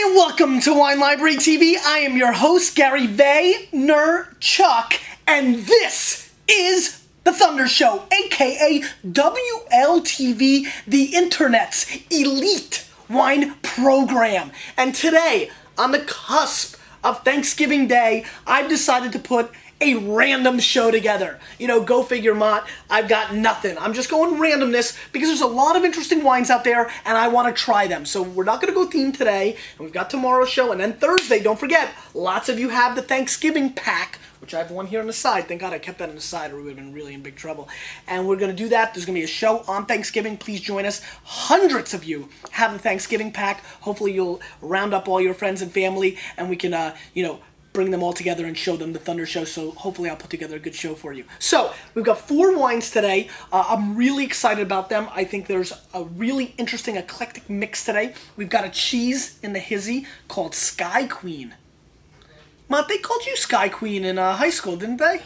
and welcome to Wine Library TV. I am your host, Gary Vaynerchuk, and this is The Thunder Show, aka WLTV, the internet's elite wine program. And today, on the cusp of Thanksgiving Day, I've decided to put a random show together. You know, go figure, Mott. I've got nothing. I'm just going randomness because there's a lot of interesting wines out there and I want to try them. So we're not going to go theme today. And we've got tomorrow's show. And then Thursday, don't forget, lots of you have the Thanksgiving pack which I have one here on the side. Thank God I kept that on the side or we would have been really in big trouble. And we're going to do that. There's going to be a show on Thanksgiving. Please join us. Hundreds of you have the Thanksgiving pack. Hopefully you'll round up all your friends and family and we can, uh, you know, bring them all together and show them the Thunder Show. So hopefully I'll put together a good show for you. So we've got four wines today. Uh, I'm really excited about them. I think there's a really interesting eclectic mix today. We've got a cheese in the hizzy called Sky Queen. Mott, they called you Sky Queen in uh, high school, didn't they?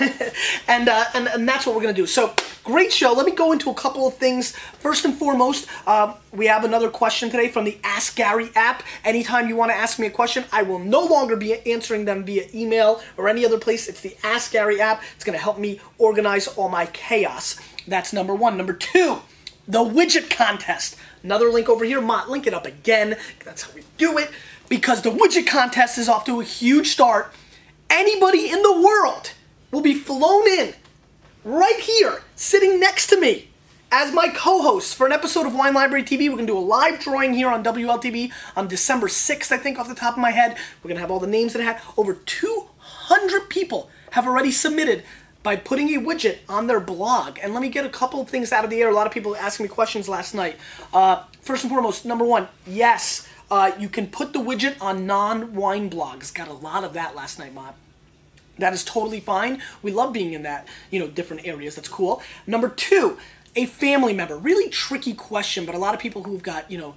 and, uh, and and that's what we're gonna do. So great show. Let me go into a couple of things. First and foremost, uh, we have another question today from the Ask Gary app. Anytime you want to ask me a question, I will no longer be answering them via email or any other place. It's the Ask Gary app. It's gonna help me organize all my chaos. That's number one. Number two, the widget contest. Another link over here. Mott, link it up again. That's how we do it because the widget contest is off to a huge start. Anybody in the world will be flown in right here, sitting next to me as my co-host for an episode of Wine Library TV. We're going to do a live drawing here on WLTV on December 6th, I think, off the top of my head. We're going to have all the names that I had. Over 200 people have already submitted by putting a widget on their blog. And let me get a couple of things out of the air. A lot of people asking me questions last night. Uh, first and foremost, number one, yes, uh, you can put the widget on non-wine blogs. Got a lot of that last night, Mott. That is totally fine. We love being in that, you know, different areas. That's cool. Number two, a family member. Really tricky question, but a lot of people who've got, you know,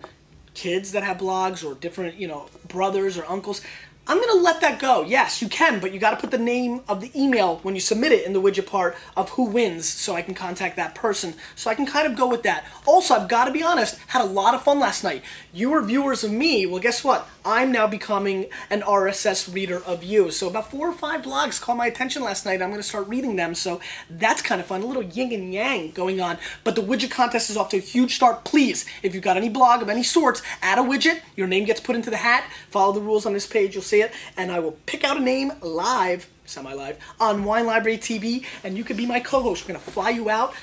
kids that have blogs or different, you know, brothers or uncles. I'm going to let that go. Yes, you can, but you got to put the name of the email when you submit it in the widget part of who wins so I can contact that person. So I can kind of go with that. Also, I've got to be honest, had a lot of fun last night. You were viewers of me. Well, guess what? I'm now becoming an RSS reader of you. So about four or five blogs caught my attention last night. I'm going to start reading them. So that's kind of fun. A little yin and yang going on. But the widget contest is off to a huge start. Please, if you've got any blog of any sorts, add a widget. Your name gets put into the hat. Follow the rules on this page. You'll see it. And I will pick out a name live, semi-live, on Wine Library TV. And you could be my co-host. We're going to fly you out,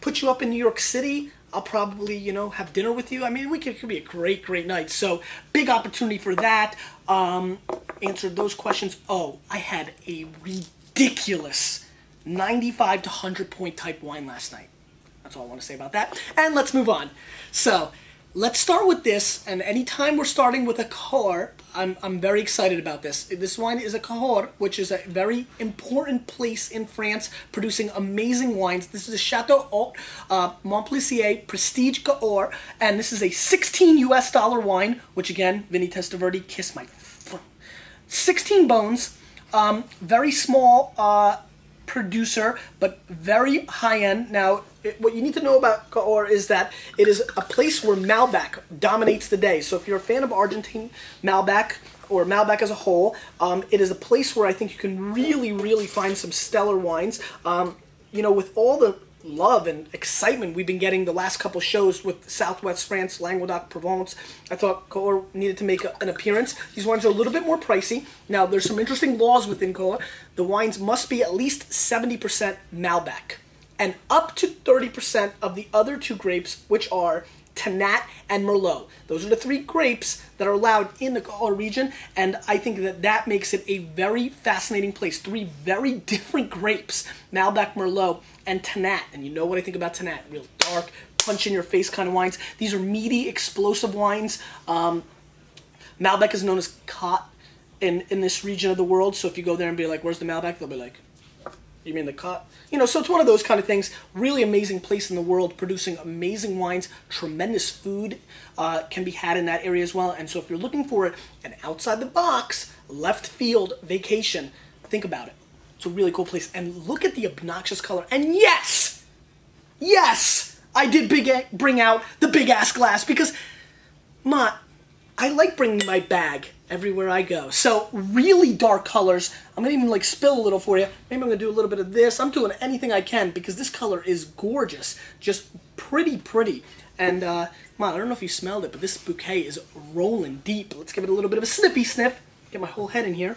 put you up in New York City. I'll probably, you know, have dinner with you. I mean, we could, could be a great, great night. So, big opportunity for that. Um, answered those questions. Oh, I had a ridiculous 95 to 100 point type wine last night. That's all I want to say about that. And let's move on. So, let's start with this. And anytime we're starting with a car, I'm, I'm very excited about this. This wine is a Cahors, which is a very important place in France, producing amazing wines. This is a Chateau Haut uh, Prestige Cahors, and this is a 16 US dollar wine, which again, Vinny Testaverde, kiss my... 16 bones, um, very small uh, producer, but very high end. Now, it, what you need to know about Cahors is that it is a place where Malbec dominates the day. So if you're a fan of Argentine Malbec or Malbec as a whole, um, it is a place where I think you can really, really find some stellar wines. Um, you know, with all the love and excitement we've been getting the last couple shows with Southwest France, Languedoc, Provence. I thought Cahors needed to make a, an appearance. These wines are a little bit more pricey. Now, there's some interesting laws within Cahors. The wines must be at least 70% Malbec and up to 30% of the other two grapes, which are Tannat and Merlot. Those are the three grapes that are allowed in the Cahors region, and I think that that makes it a very fascinating place. Three very different grapes, Malbec, Merlot, and Tannat. And you know what I think about Tannat, real dark, punch in your face kind of wines. These are meaty, explosive wines. Um, Malbec is known as Cot in, in this region of the world, so if you go there and be like, where's the Malbec? They'll be like, you mean the cut? You know, so it's one of those kind of things. Really amazing place in the world, producing amazing wines. Tremendous food uh, can be had in that area as well. And so if you're looking for an outside the box, left field vacation, think about it. It's a really cool place. And look at the obnoxious color. And yes, yes, I did big bring out the big ass glass because, Mott, I like bringing my bag everywhere I go. So really dark colors. I'm gonna even like spill a little for you. Maybe I'm gonna do a little bit of this. I'm doing anything I can because this color is gorgeous. Just pretty, pretty. And uh, come on, I don't know if you smelled it, but this bouquet is rolling deep. Let's give it a little bit of a snippy sniff. Get my whole head in here.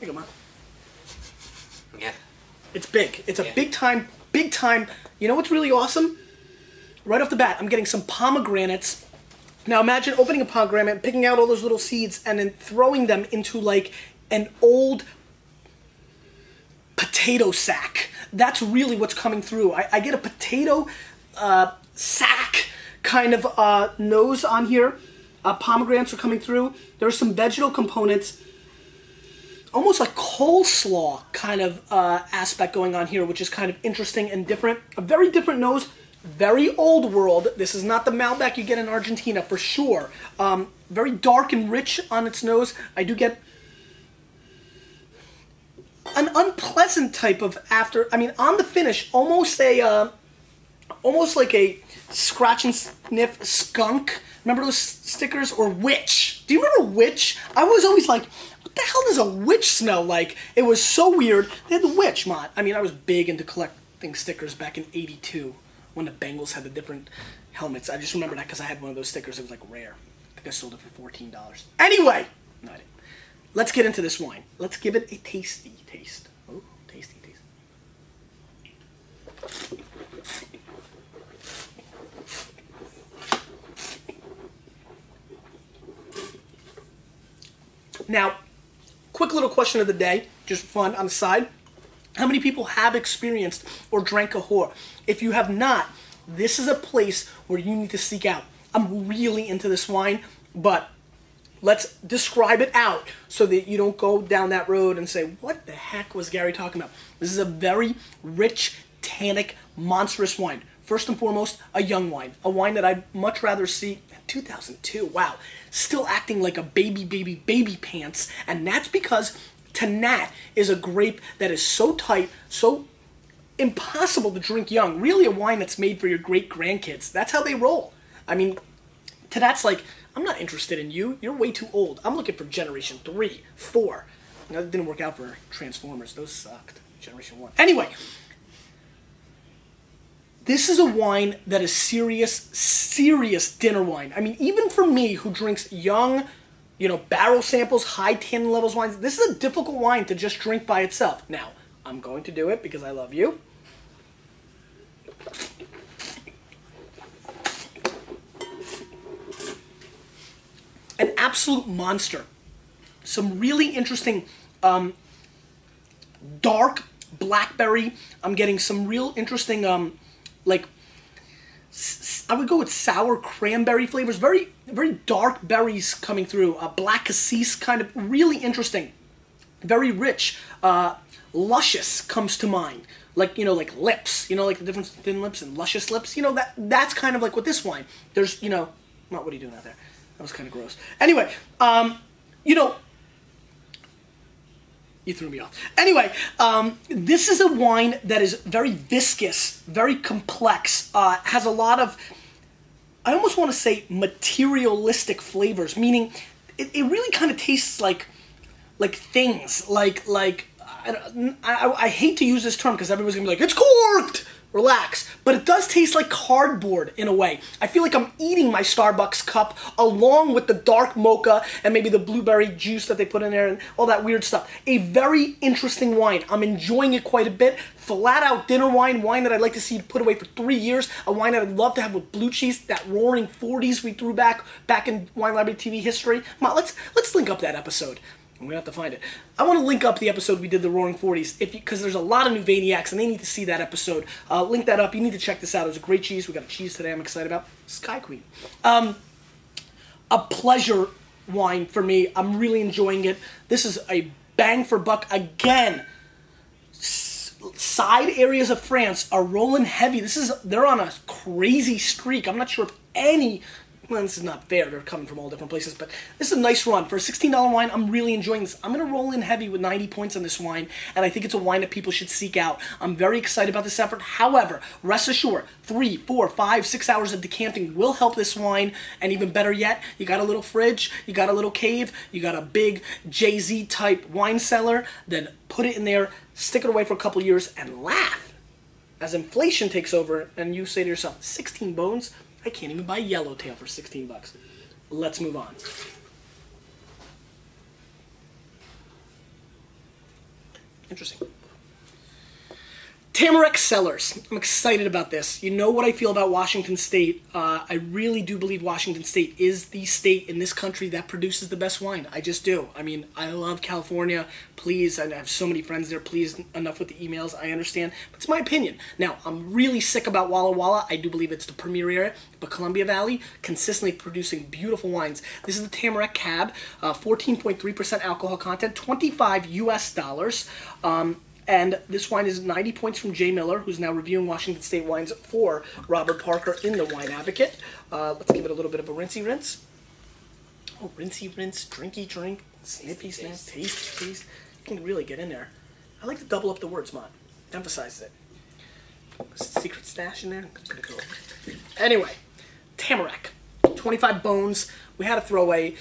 Go, man. Yeah. It's big. It's a Yeah. big time, big time. You know what's really awesome? Right off the bat, I'm getting some pomegranates. Now imagine opening a pomegranate, and picking out all those little seeds, and then throwing them into like an old potato sack. That's really what's coming through. I, I get a potato uh, sack kind of uh, nose on here. Uh, pomegranates are coming through. There's some vegetal components almost like coleslaw kind of uh, aspect going on here, which is kind of interesting and different. A very different nose, very old world. This is not the Malbec you get in Argentina for sure. Um, very dark and rich on its nose. I do get an unpleasant type of after. I mean, on the finish, almost a, uh, almost like a scratch and sniff skunk. Remember those stickers or witch? Do you remember witch? I was always like, what the hell does a witch smell like? It was so weird. They had the witch mod. I mean, I was big into collecting stickers back in '82 when the Bengals had the different helmets. I just remember that because I had one of those stickers. It was like rare. I think I sold it for fourteen dollars. Anyway, no, I didn't. Let's get into this wine. Let's give it a tasty taste. Oh, tasty taste. Now, quick little question of the day, just fun on the side. How many people have experienced or drank a whore? If you have not, this is a place where you need to seek out. I'm really into this wine, but let's describe it out so that you don't go down that road and say, what the heck was Gary talking about? This is a very rich, tannic, monstrous wine. First and foremost, a young wine. A wine that I'd much rather see 2002. Wow. Still acting like a baby, baby, baby pants. And that's because Tannat is a grape that is so tight, so impossible to drink young. Really, a wine that's made for your great grandkids. That's how they roll. I mean, Tannat's like, I'm not interested in you. You're way too old. I'm looking for generation three, four. Now, that didn't work out for Transformers. Those sucked. Generation one. Anyway, this is a wine that is serious, serious dinner wine. I mean, even for me who drinks young, you know, barrel samples, high tannin levels wines, this is a difficult wine to just drink by itself. Now, I'm going to do it because I love you. An absolute monster. Some really interesting um, dark blackberry. I'm getting some real interesting, um, like, I would go with sour cranberry flavors. Very, very dark berries coming through. A black cassis kind of really interesting. Very rich. Uh, luscious comes to mind. Like, you know, like lips. You know, like the difference between thin lips and luscious lips. You know, that that's kind of like with this wine. There's, you know, not what are you doing out there? That was kind of gross. Anyway, um, you know, you threw me off. Anyway, um, this is a wine that is very viscous, very complex, uh, has a lot of, I almost want to say materialistic flavors, meaning it, it really kind of tastes like, like things, like, like, I, I, I hate to use this term because everyone's gonna be like, it's corked! Relax. But it does taste like cardboard in a way. I feel like I'm eating my Starbucks cup along with the dark mocha and maybe the blueberry juice that they put in there and all that weird stuff. A very interesting wine. I'm enjoying it quite a bit. Flat out dinner wine, wine that I'd like to see put away for three years, a wine that I'd love to have with blue cheese, that roaring 40s we threw back back in Wine Library TV history. On, let's let's link up that episode. I'm gonna have to find it. I want to link up the episode we did the Roaring Forties, if because there's a lot of new Vayniacs and they need to see that episode. Uh, link that up. You need to check this out. It was a great cheese. We got a cheese today. I'm excited about Sky Queen. Um, a pleasure wine for me. I'm really enjoying it. This is a bang for buck again. Side areas of France are rolling heavy. This is they're on a crazy streak. I'm not sure if any well, this is not fair. They're coming from all different places, but this is a nice run for a $16 wine. I'm really enjoying this. I'm gonna roll in heavy with 90 points on this wine, and I think it's a wine that people should seek out. I'm very excited about this effort. However, rest assured, three, four, five, six hours of decanting will help this wine, and even better yet, you got a little fridge, you got a little cave, you got a big Jay Z type wine cellar. Then put it in there, stick it away for a couple years, and laugh as inflation takes over, and you say to yourself, 16 bones. I can't even buy Yellowtail for 16 bucks. Let's move on. Interesting. Tamarack Cellars. I'm excited about this. You know what I feel about Washington State. Uh, I really do believe Washington State is the state in this country that produces the best wine. I just do. I mean, I love California. Please, I have so many friends there. Please, enough with the emails. I understand. But it's my opinion. Now, I'm really sick about Walla Walla. I do believe it's the premier area. But Columbia Valley, consistently producing beautiful wines. This is the Tamarack Cab. 14.3% uh, alcohol content, 25 US dollars. Um, and this wine is 90 points from Jay Miller, who's now reviewing Washington State wines for Robert Parker in the Wine Advocate. Uh, let's give it a little bit of a rinsey rinse. Oh, rinsey rinse, drinky drink, snippy sniff, taste taste. You can really get in there. I like to double up the words, Mont. Emphasize it. Secret stash in there. Anyway, Tamarack. 25 bones. We had a throwaway.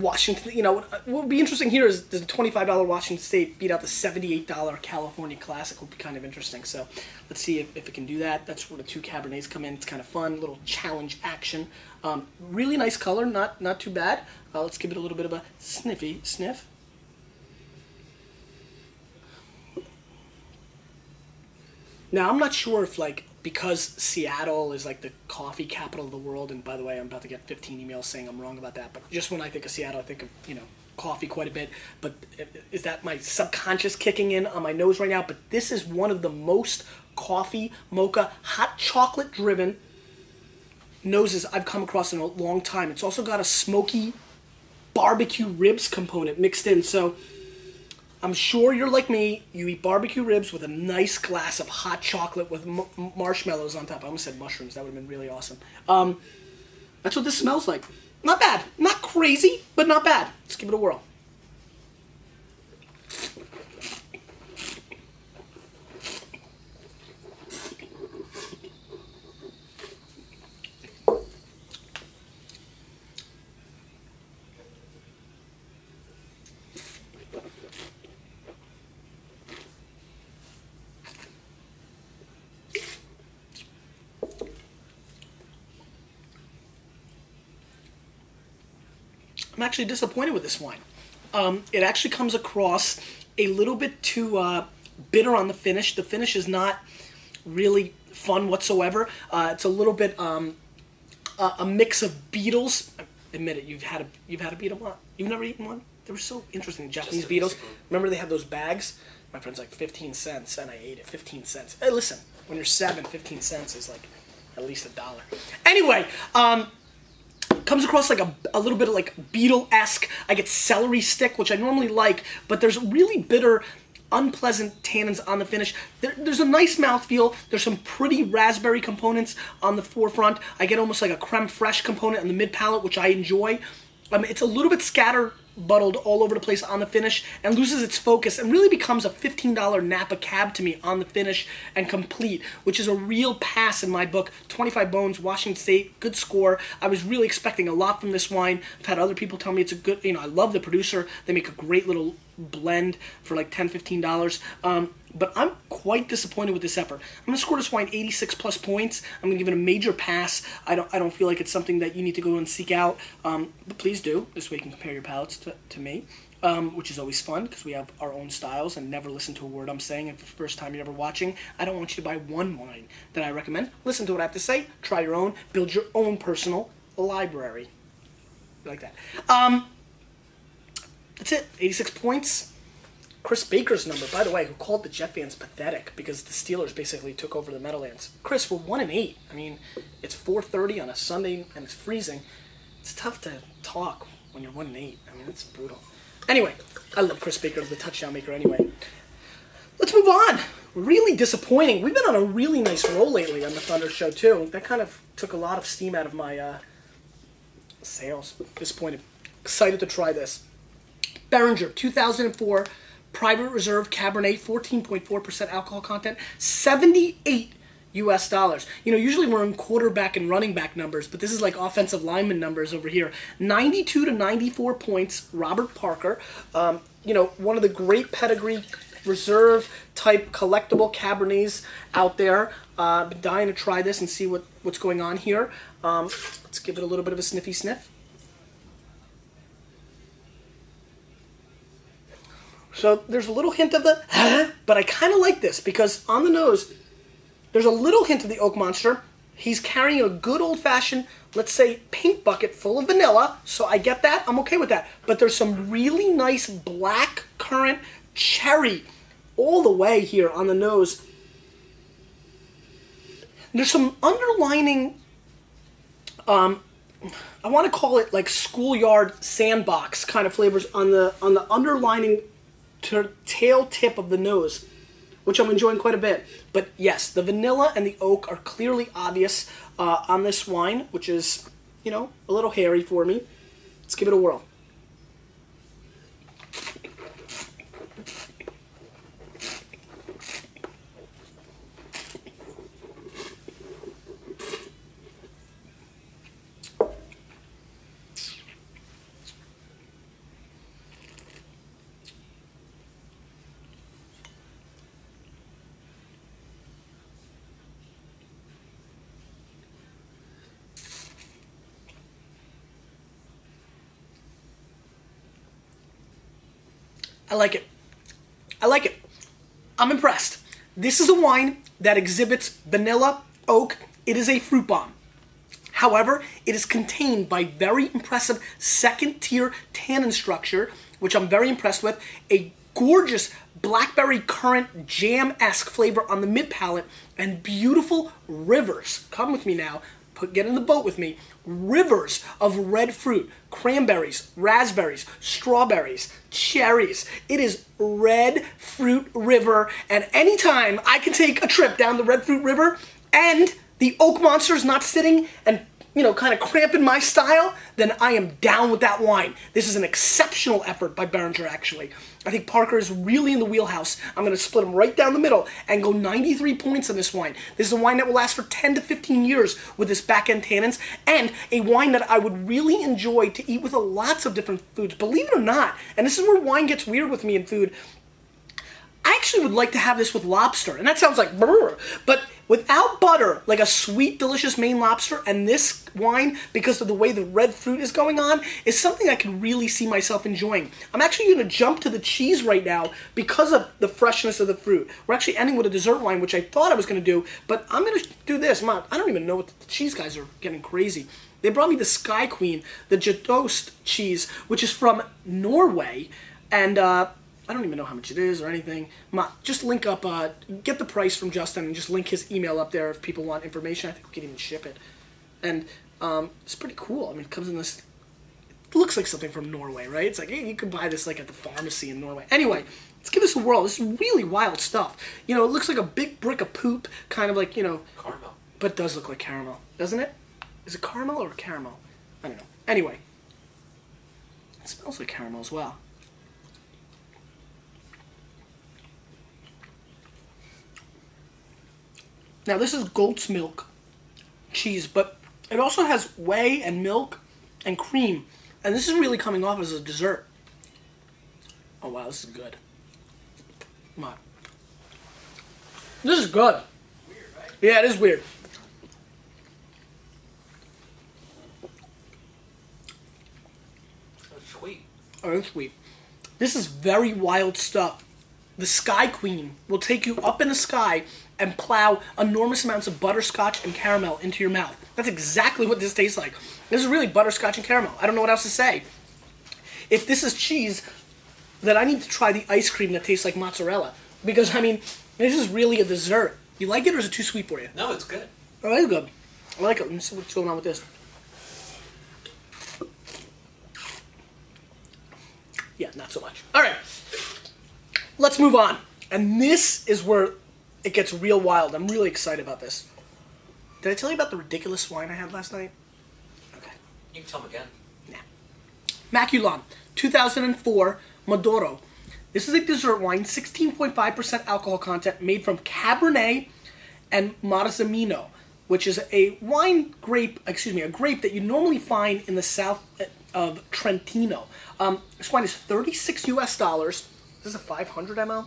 Washington, you know, what would be interesting here is the $25 Washington State beat out the $78 California Classic would be kind of interesting. So let's see if, if it can do that. That's where the two Cabernets come in. It's kind of fun, little challenge action. Um, really nice color, not not too bad. Uh, let's give it a little bit of a sniffy sniff. Now I'm not sure if like because Seattle is like the coffee capital of the world, and by the way, I'm about to get 15 emails saying I'm wrong about that. But just when I think of Seattle, I think of you know coffee quite a bit. But is that my subconscious kicking in on my nose right now? But this is one of the most coffee, mocha, hot chocolate driven noses I've come across in a long time. It's also got a smoky barbecue ribs component mixed in. So I'm sure you're like me. You eat barbecue ribs with a nice glass of hot chocolate with marshmallows on top. I almost said mushrooms. That would have been really awesome. Um, that's what this smells like. Not bad. Not crazy, but not bad. Let's give it a whirl. I'm actually disappointed with this wine. Um, it actually comes across a little bit too uh, bitter on the finish. The finish is not really fun whatsoever. Uh, it's a little bit um, a, a, mix of beetles. Admit it, you've had a you've had a beetle one. You've never eaten one. They were so interesting. Japanese beetles. Remember they had those bags. My friend's like 15 cents, and I ate it. 15 cents. Hey, listen, when you're seven, 15 cents is like at least a dollar. Anyway, um, comes across like a, a little bit of like beetle-esque. I get celery stick, which I normally like, but there's really bitter, unpleasant tannins on the finish. There, there's a nice mouthfeel. There's some pretty raspberry components on the forefront. I get almost like a creme fraiche component on the mid palate, which I enjoy. Um, it's a little bit scatter buttled all over the place on the finish and loses its focus and really becomes a $15 Napa cab to me on the finish and complete, which is a real pass in my book. 25 bones, Washington State, good score. I was really expecting a lot from this wine. I've had other people tell me it's a good, you know, I love the producer. They make a great little blend for like $10, $15. Um, but I'm quite disappointed with this effort. I'm gonna score this wine 86 plus points. I'm gonna give it a major pass. I don't I don't feel like it's something that you need to go and seek out. Um, but please do. This way you can compare your palates to, to me. Um, which is always fun because we have our own styles and never listen to a word I'm saying. If the first time you're ever watching, I don't want you to buy one wine that I recommend. Listen to what I have to say, try your own, build your own personal library. Like that. Um, that's it. 86 points. Chris Baker's number, by the way, who called the Jet fans pathetic because the Steelers basically took over the Meadowlands. Chris, we're one and eight. I mean, it's 4:30 on a Sunday and it's freezing. It's tough to talk when you're one and eight. I mean, it's brutal. Anyway, I love Chris Baker, the touchdown maker. Anyway, let's move on. Really disappointing. We've been on a really nice roll lately on the Thunder Show too. That kind of took a lot of steam out of my uh, sails. Disappointed. Excited to try this. Beringer, 2004 Private Reserve Cabernet, 14.4% alcohol content, 78 US dollars. You know, usually we're in quarterback and running back numbers, but this is like offensive lineman numbers over here. 92 to 94 points, Robert Parker. Um, you know, one of the great pedigree reserve type collectible Cabernets out there. Uh, been dying to try this and see what, what's going on here. Um, let's give it a little bit of a sniffy sniff. So there's a little hint of the, but I kind of like this because on the nose, there's a little hint of the oak monster. He's carrying a good old fashioned, let's say, pink bucket full of vanilla. So I get that. I'm okay with that. But there's some really nice black currant cherry all the way here on the nose. There's some underlining, um, I want to call it like schoolyard sandbox kind of flavors on the on the underlining tail tip of the nose, which I'm enjoying quite a bit. But yes, the vanilla and the oak are clearly obvious uh, on this wine, which is, you know, a little hairy for me. Let's give it a whirl. I like it. I like it. I'm impressed. This is a wine that exhibits vanilla, oak. It is a fruit bomb. However, it is contained by very impressive second tier tannin structure, which I'm very impressed with. A gorgeous blackberry currant jam esque flavor on the mid palate, and beautiful rivers. Come with me now put, get in the boat with me. Rivers of red fruit, cranberries, raspberries, strawberries, cherries. It is red fruit river, and anytime I can take a trip down the red fruit river and the oak monster is not sitting and you know, kind of cramping my style, then I am down with that wine. This is an exceptional effort by Beringer, actually. I think Parker is really in the wheelhouse. I'm going to split him right down the middle and go 93 points on this wine. This is a wine that will last for 10 to 15 years with this back end tannins, and a wine that I would really enjoy to eat with lots of different foods. Believe it or not, and this is where wine gets weird with me in food. I actually would like to have this with lobster, and that sounds like brr, but without butter, like a sweet, delicious Maine lobster, and this wine, because of the way the red fruit is going on, is something I can really see myself enjoying. I'm actually going to jump to the cheese right now because of the freshness of the fruit. We're actually ending with a dessert wine, which I thought I was going to do, but I'm going to do this. Man, I don't even know what the cheese guys are getting crazy. They brought me the Sky Queen, the Geitost cheese, which is from Norway, and uh, I don't even know how much it is or anything. just link up, uh, get the price from Justin and just link his email up there if people want information. I think we can even ship it. And um, it's pretty cool. I mean, it comes in this, it looks like something from Norway, right? It's like, hey, you can buy this like at the pharmacy in Norway. Anyway, let's give this a whirl. This is really wild stuff. You know, it looks like a big brick of poop, kind of like, you know. Caramel. But it does look like caramel, doesn't it? Is it caramel or caramel? I don't know. Anyway, it smells like caramel as well. Now this is goat's milk cheese, but it also has whey and milk and cream. And this is really coming off as a dessert. Oh wow, this is good. Come on. This is good. Weird, right? Yeah, it is weird. That's sweet. Oh, it's sweet. This is very wild stuff. The Sky Queen will take you up in the sky and plow enormous amounts of butterscotch and caramel into your mouth. That's exactly what this tastes like. This is really butterscotch and caramel. I don't know what else to say. If this is cheese, then I need to try the ice cream that tastes like mozzarella. Because, I mean, this is really a dessert. You like it or is it too sweet for you? No, it's good. Oh, it's good. I like it. Let me see what's going on with this. Yeah, not so much. All right. Let's move on. And this is where it gets real wild. I'm really excited about this. Did I tell you about the ridiculous wine I had last night? Okay. You can tell them again. Yeah. Maculan, 2004 Madoro. This is a dessert wine, 16.5% alcohol content, made from Cabernet and Marzemino, which is a wine grape, excuse me, a grape that you normally find in the south of Trentino. Um, this wine is 36 US dollars. This is a 500 ml?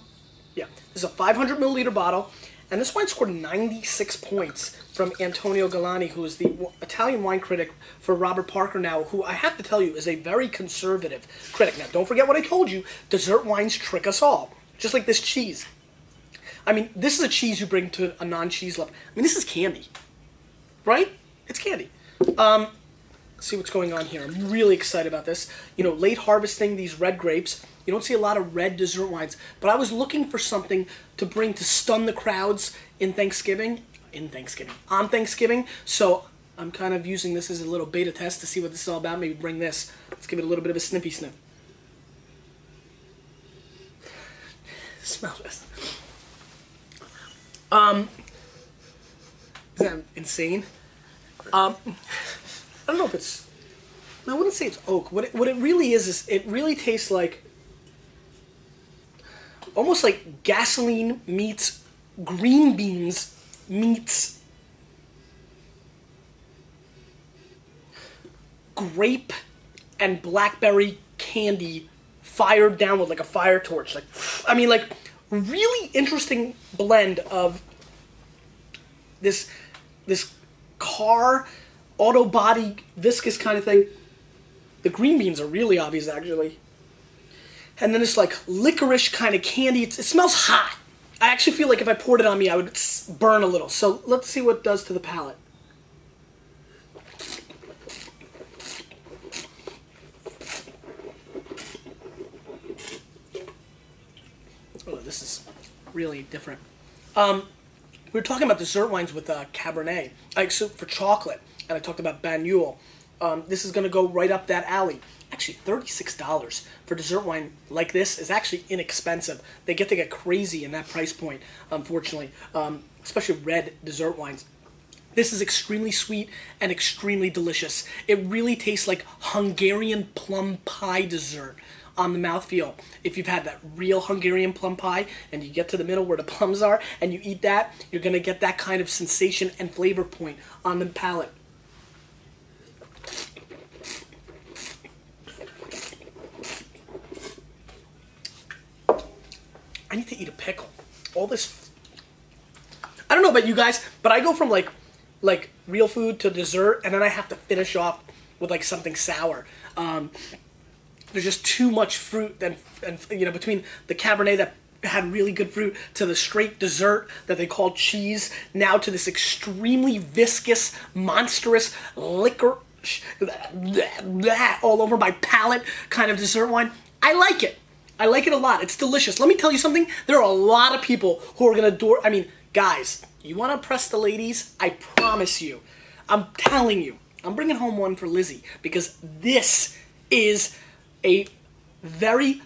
Yeah, this is a 500 milliliter bottle. And this wine scored 96 points from Antonio Galloni, who is the Italian wine critic for Robert Parker now, who I have to tell you is a very conservative critic. Now, don't forget what I told you dessert wines trick us all, just like this cheese. I mean, this is a cheese you bring to a non cheese lover. I mean, this is candy, right? It's candy. Um, see what's going on here. I'm really excited about this. You know, late harvesting these red grapes. You don't see a lot of red dessert wines, but I was looking for something to bring to stun the crowds in Thanksgiving. In Thanksgiving. On Thanksgiving. So I'm kind of using this as a little beta test to see what this is all about. Maybe bring this. Let's give it a little bit of a snippy sniff. Smell this. Um, is that insane? Um, I don't know if it's. I wouldn't say it's oak. What it, what it really is is it really tastes like almost like gasoline meets green beans meets grape and blackberry candy fired down with like a fire torch. Like, I mean, like really interesting blend of this this car auto body viscous kind of thing. The green beans are really obvious actually and then this like licorice kind of candy. It, it smells hot. I actually feel like if I poured it on me, I would burn a little. So let's see what it does to the palate. Oh, this is really different. Um, we were talking about dessert wines with uh, Cabernet, like so for chocolate, and I talked about Banyuls. Um, this is going to go right up that alley actually $36 for dessert wine like this is actually inexpensive. They get to get crazy in that price point, unfortunately, um, especially red dessert wines. This is extremely sweet and extremely delicious. It really tastes like Hungarian plum pie dessert on the mouthfeel. If you've had that real Hungarian plum pie and you get to the middle where the plums are and you eat that, you're to get that kind of sensation and flavor point on the palate. I need to eat a pickle. All this. I don't know about you guys, but I go from like, like real food to dessert, and then I have to finish off with like something sour. Um, there's just too much fruit, and and you know between the Cabernet that had really good fruit to the straight dessert that they call cheese, now to this extremely viscous, monstrous liquor all over my palate kind of dessert wine. I like it. I like it a lot. It's delicious. Let me tell you something. There are a lot of people who are gonna adore. I mean, guys, you want to impress the ladies? I promise you. I'm telling you. I'm bringing home one for Lizzie because this is a very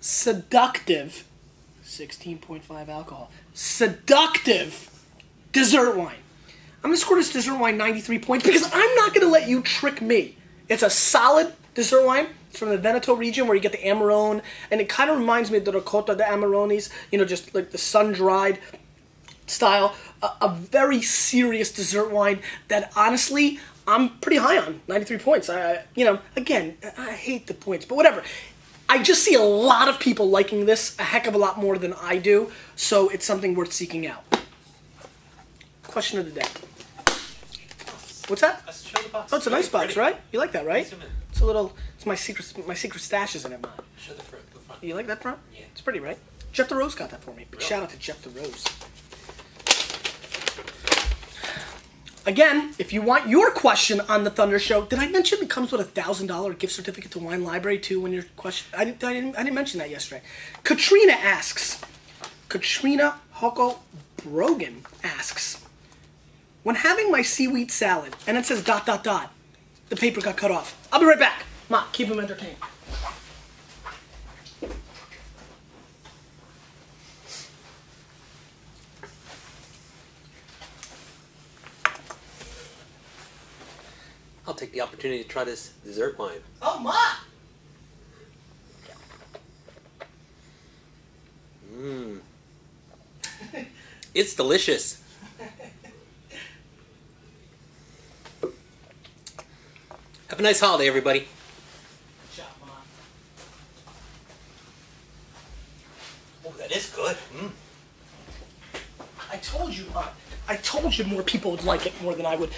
seductive 16.5 alcohol. Seductive dessert wine. I'm gonna score this dessert wine 93 points because I'm not gonna let you trick me. It's a solid dessert wine from the Veneto region where you get the Amarone, and it kind of reminds me of the Ricota de Amarones, you know, just like the sun dried style. A, a, very serious dessert wine that honestly I'm pretty high on 93 points. I, you know, again, I hate the points, but whatever. I just see a lot of people liking this a heck of a lot more than I do, so it's something worth seeking out. Question of the day. What's that? Oh, it's a nice box, right? You like that, right? It's a little. It's my secret. My secret stash is in it, man. Show the front. The front. You like that front? Yeah. It's pretty, right? Jeff DeRose got that for me. Big shout out to Jeff DeRose. Again, if you want your question on the Thunder Show, did I mention it comes with a thousand dollar gift certificate to Wine Library too? When your question, I didn't, I didn't, I didn't mention that yesterday. Katrina asks. Katrina Hoko Brogan asks. When having my seaweed salad, and it says dot dot dot, the paper got cut off. I'll be right back. Ma, keep him entertained. I'll take the opportunity to try this dessert wine. Oh, Ma! Mmm. it's delicious. Have a nice holiday, everybody. People would like it more than I would.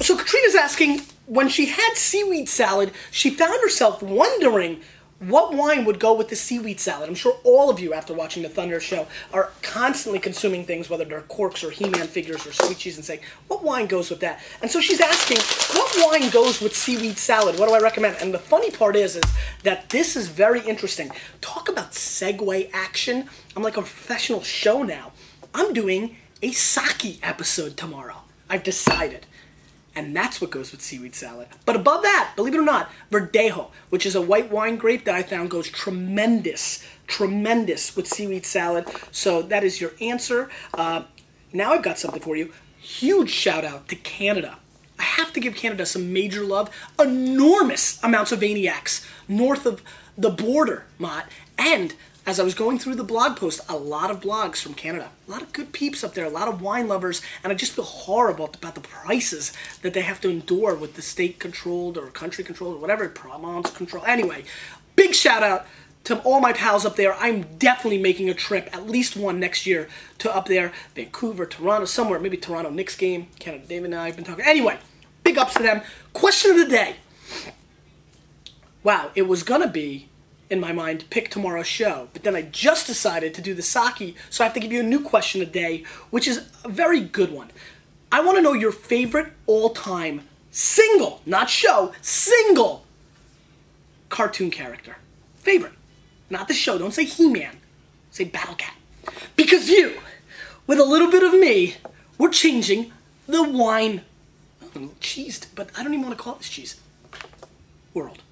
So Katrina's asking, when she had seaweed salad, she found herself wondering what wine would go with the seaweed salad. I'm sure all of you, after watching the Thunder Show, are constantly consuming things, whether they're corks or He-Man figures or sweet cheese, and saying, what wine goes with that? And so she's asking, what wine goes with seaweed salad? What do I recommend? And the funny part is, is that this is very interesting. Talk about segue action. I'm like a professional show now. I'm doing a sake episode tomorrow. I've decided. And that's what goes with seaweed salad. But above that, believe it or not, Verdejo, which is a white wine grape that I found goes tremendous, tremendous with seaweed salad. So that is your answer. Uh, now I've got something for you. Huge shout out to Canada. I have to give Canada some major love. Enormous amounts of Vayniacs north of the border, Mott. And as I was going through the blog post, a lot of blogs from Canada, a lot of good peeps up there, a lot of wine lovers, and I just feel horrible about the prices that they have to endure with the state controlled or country controlled or whatever, province control. Anyway, big shout out to all my pals up there. I'm definitely making a trip, at least one next year, to up there, Vancouver, Toronto, somewhere, maybe Toronto Knicks game. Canada, David and I have been talking. Anyway, big ups to them. Question of the day. Wow, it was gonna be in my mind pick tomorrow's show. But then I just decided to do the sake, so I have to give you a new question a day, which is a very good one. I want to know your favorite all-time single, not show, single cartoon character. Favorite. Not the show. Don't say He-Man. Say Battle Cat. Because you, with a little bit of me, we're changing the wine cheesed, but I don't even want to call this cheese. World.